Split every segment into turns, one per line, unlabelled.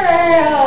girl.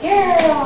Good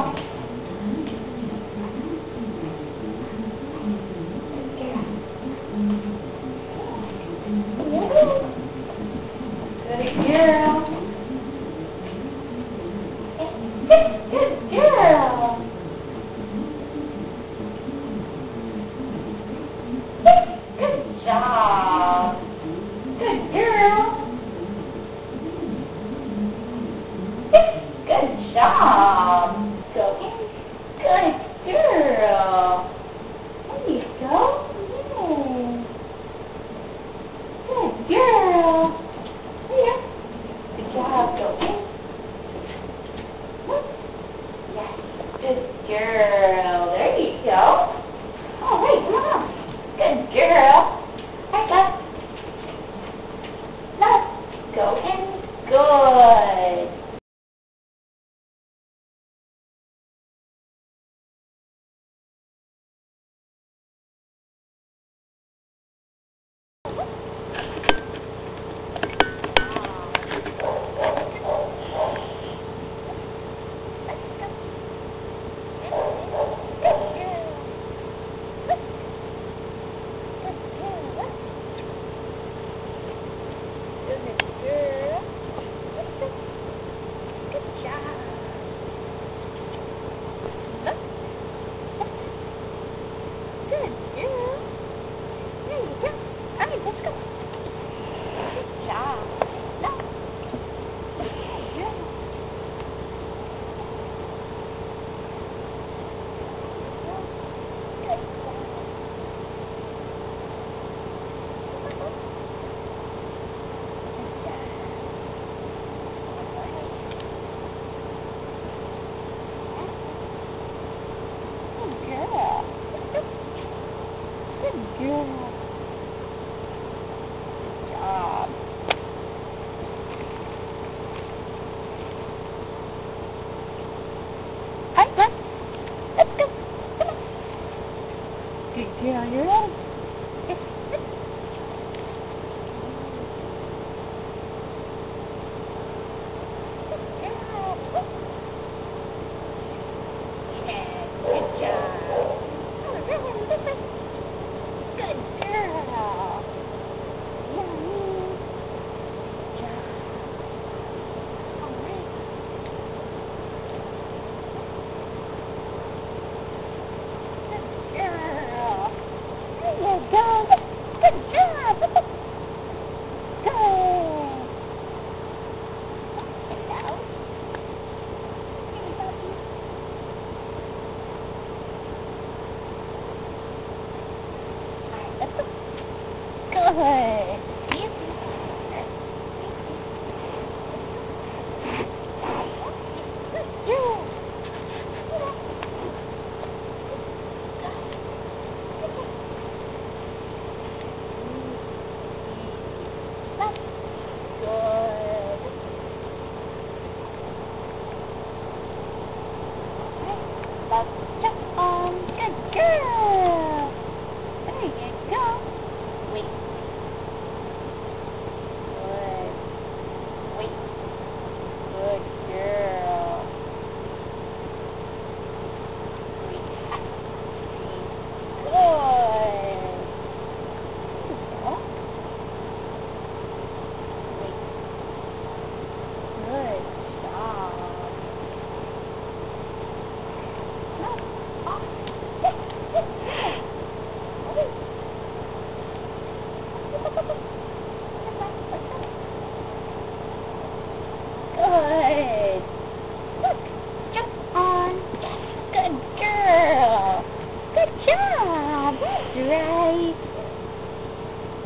girl. There you go.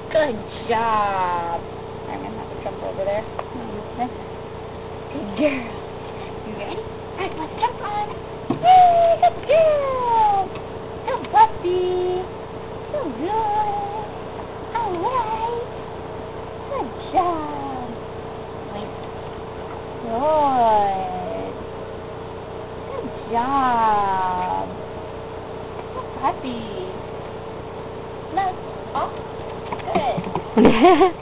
Good job.
I'm going to have to jump over there. Good girl. You ready? All right, let's jump on. Yay, good girl. Good puppy. So good. All right. Good job. Wait. Good. Good job. ね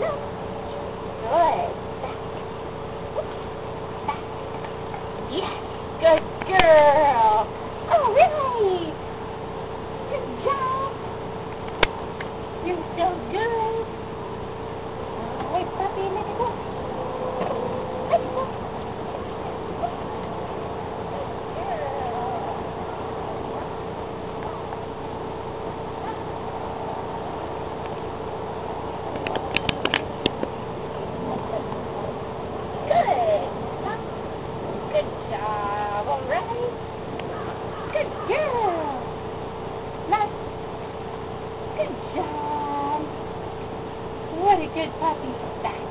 Good. good puppy back.